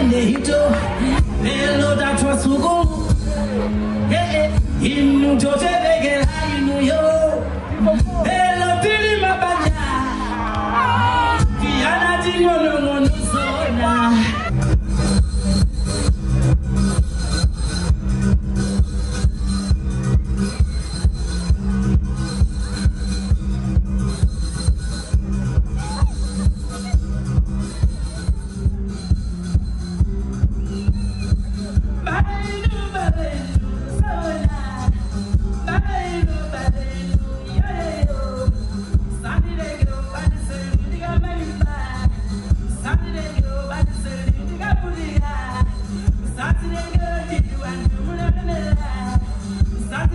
inehito lelo datwa suku inu jotebegela inu yo. Lelo tili mabanya kiana tingonongono sona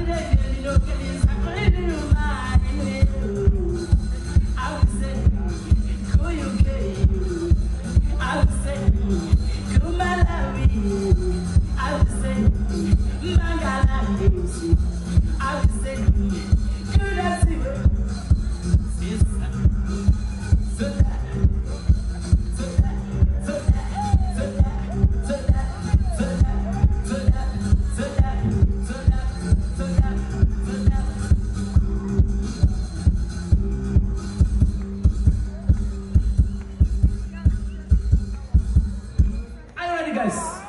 Are you. ready, guys?